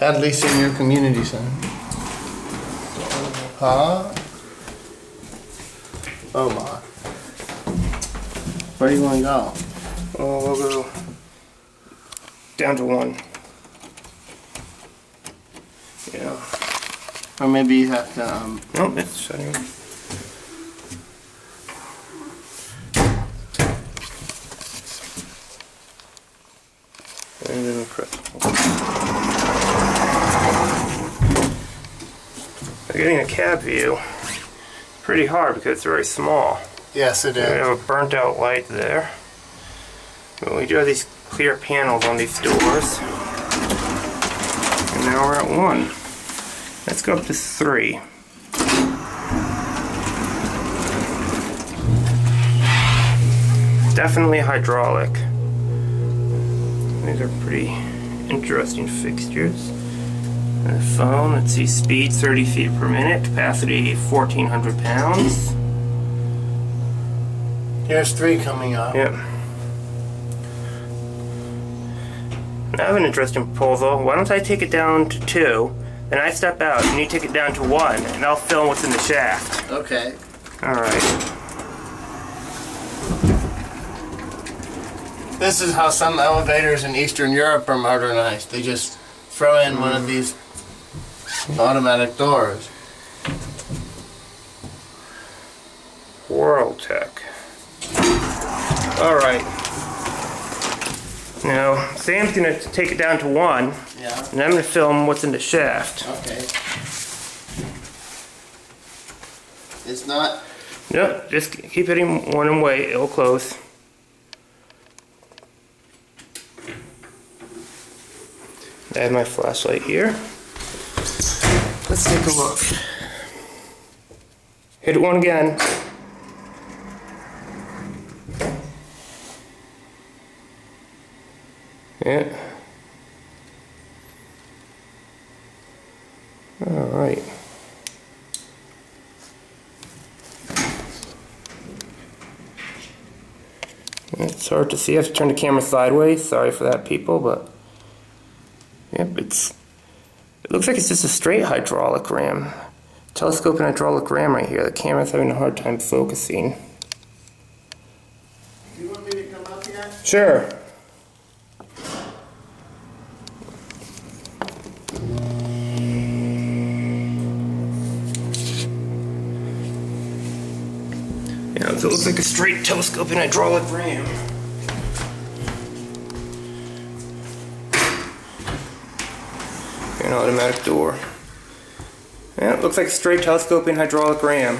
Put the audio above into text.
Hadley your Community Center. Huh? Oh my. Where do you want to go? Oh, we'll go down to one. Yeah. Or maybe you have to, um, Nope, it's shutting. And then press. Getting a cab view pretty hard because it's very small. yes it is. We have a burnt out light there. But we do have these clear panels on these doors. And now we're at one. Let's go up to three. Definitely hydraulic. These are pretty interesting fixtures. The phone, let's see, speed 30 feet per minute, capacity 1400 pounds. Here's three coming up. Yep. I have an interesting proposal. Why don't I take it down to two, then I step out, and you take it down to one, and I'll film what's in the shaft. Okay. Alright. This is how some elevators in Eastern Europe are modernized. They just throw in one of these automatic doors. World Tech. Alright. Now, Sam's gonna take it down to one, Yeah. and I'm gonna film what's in the shaft. Okay. It's not. No, just keep hitting one and wait, it'll close. I have my flashlight here. Let's take a look. Hit it one again. Yeah. All right. It's hard to see. I have to turn the camera sideways. Sorry for that, people, but yep, it's. It looks like it's just a straight hydraulic ram. Telescope and hydraulic ram right here. The camera's having a hard time focusing. Do you want me to come up here? Sure. Yeah, so it looks like a straight telescoping hydraulic ram. An automatic door. Yeah, it looks like a straight telescoping hydraulic ram.